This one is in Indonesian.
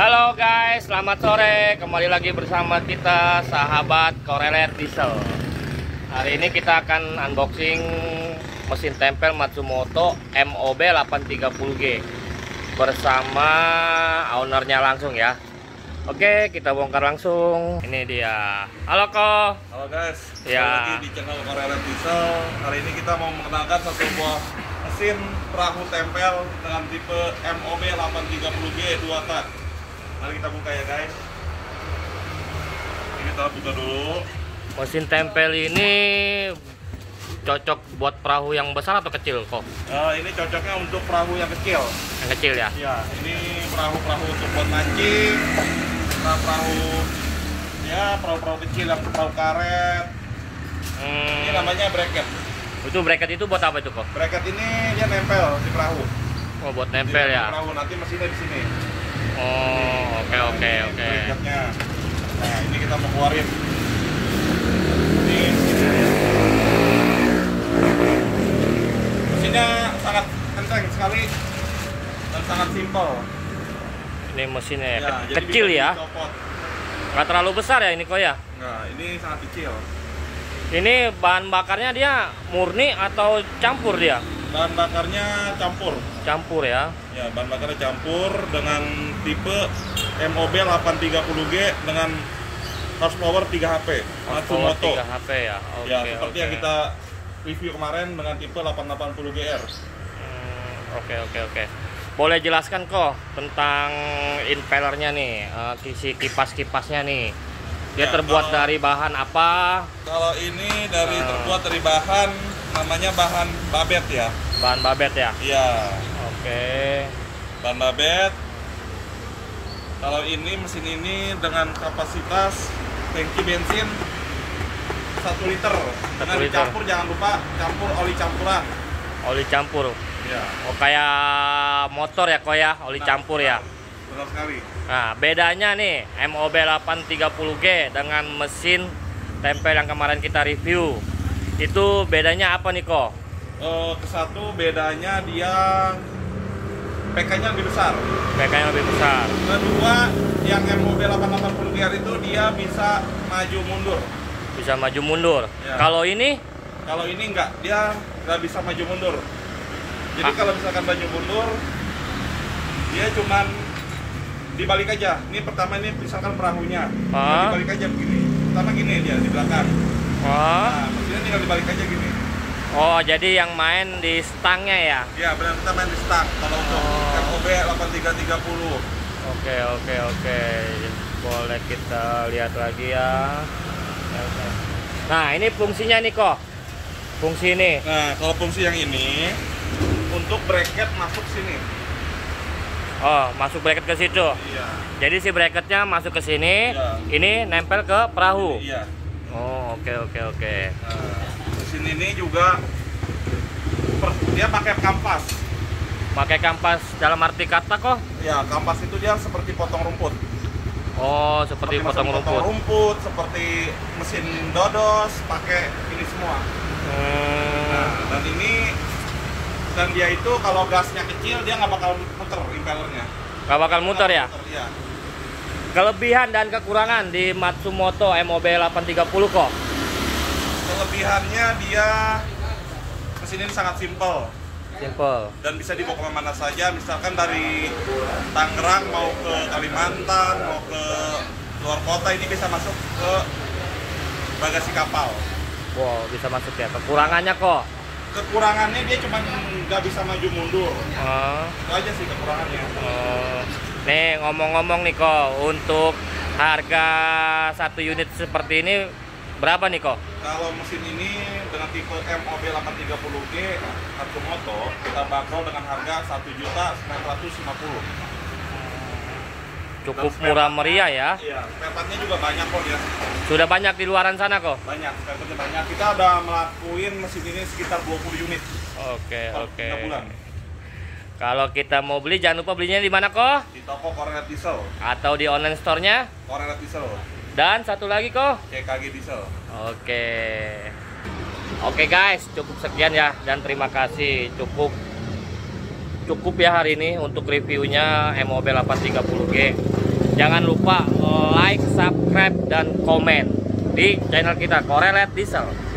Halo guys, selamat sore. Kembali lagi bersama kita sahabat Korelet Diesel. Hari ini kita akan unboxing mesin tempel Matsumoto MOB 830G bersama ownernya langsung ya. Oke, kita bongkar langsung. Ini dia. Halo Ko. Halo guys, Ya. Lagi di channel Korelet Diesel. Hari ini kita mau mengenalkan satu buah mesin perahu tempel dengan tipe MOB 830G 2 tak. Mari kita buka ya guys. Ini kita buka dulu. Mesin tempel ini cocok buat perahu yang besar atau kecil kok? Eh, ini cocoknya untuk perahu yang kecil. Yang kecil ya. Ya, ini perahu-perahu untuk buat mancing. Perahu ya perahu-perahu kecil yang perahu karet. Hmm, Ini namanya bracket. itu bracket itu buat apa itu kok? Bracket ini dia nempel di perahu. Oh, buat nempel Di ya. Perahu nanti mesinnya di sini. Oh, oke oke oke. Nah, ini kita mau keluarin. Ini. Mesinnya sangat kencang sekali dan sangat simpel. Ini mesinnya ya, Ya, ke- jadi kecil ya. dicopot. Nggak terlalu besar ya ini kok ya. Nah, ini sangat kecil. Ini bahan bakarnya dia murni atau campur dia? Bahan bakarnya campur. Campur ya. Ya, bahan bakarnya campur dengan tipe MOB 830G dengan horsepower 3 HP Horsepower Matsumoto. 3 HP ya. Oke ya, seperti oke. yang kita review kemarin dengan tipe 880 GR. Hmm, Oke oke oke. Boleh jelaskan kok tentang impellernya nih, eh, kisi kipas-kipasnya nih. Dia Ya, terbuat kalau- dari bahan apa? Kalau ini dari Ah. terbuat dari bahan namanya bahan babet ya. Bahan babet ya. Iya, Oke. bahan babet. Kalau ini mesin ini dengan kapasitas tangki bensin 1 liter. Dengan liter. dicampur jangan lupa campur oli campuran. Oli campur. Ya. Oh kayak motor ya kok ya, oli Nah, campur ya. Benar sekali. Nah, bedanya nih MOB 830G dengan mesin tempel yang kemarin kita review. Itu bedanya apa nih kok? Eh, ke satu bedanya dia PK-nya lebih besar. PK yang lebih besar. Kedua, yang MOB 880 GR itu dia bisa maju mundur. Bisa maju mundur. Ya. Kalau ini Kalau ini enggak, dia nggak bisa maju mundur. Jadi Ah. kalau misalkan maju mundur, dia cuman dibalik aja. Ini pertama ini misalkan perahunya, Ah. dibalik aja begini. Pertama gini dia di belakang. Oh, Nah, mesinnya tinggal dibalik aja gini. oh jadi yang main di stangnya ya. Ya, benar kita main di stang. Kalau untuk Oh. MOB 8330. Oke, oke, oke. Boleh kita lihat lagi ya. Nah, ini fungsinya nih kok. Fungsi ini. Nah, kalau fungsi yang ini untuk bracket masuk sini. Oh, masuk bracket ke situ. Iya. Jadi si bracketnya masuk ke sini, Iya. ini nempel ke perahu. Iya. Oh, oke oke oke. Nah, mesin ini juga per- dia pakai kampas. Pakai kampas dalam arti kata kok? Ya, kampas itu dia seperti potong rumput. Oh, seperti mesin potong rumput. rumput, seperti mesin dodos, pakai ini semua. Hmm, Nah, dan ini dan dia itu kalau gasnya kecil dia nggak bakal muter impellernya. Gak bakal muter ya? Muter, iya. Kelebihan dan kekurangan di Matsumoto MOB 830 kok? Kelebihannya dia mesin ini sangat simpel. Simple. dan bisa dibawa ke mana saja misalkan dari Tangerang mau ke Kalimantan mau ke luar kota ini bisa masuk ke bagasi kapal Wow, bisa masuk ya. Kekurangannya kok? kekurangannya dia cuma nggak bisa maju mundur Oh, itu aja sih kekurangannya oh. Nih ngomong-ngomong nih kok, untuk harga satu unit seperti ini berapa nih kok? kalau mesin ini dengan tipe MOB 830G Matsumoto kita bakal dengan harga 1.950 Cukup Dan murah meriah ya. iya spare juga banyak kok ya Sudah banyak di luaran sana kok. banyak spare banyak kita udah melakuin mesin ini sekitar 20 unit Oke, per oke. tiga bulan Kalau kita mau beli jangan lupa belinya di mana kok? di toko Korea Diesel, Atau di online store-nya? Korea Diesel, Dan satu lagi kok. CKG Diesel. Oke. Oke guys, cukup sekian ya dan terima kasih. Cukup cukup ya hari ini untuk reviewnya MOB 830G. Jangan lupa like, subscribe, dan komen di channel kita Korelet Diesel.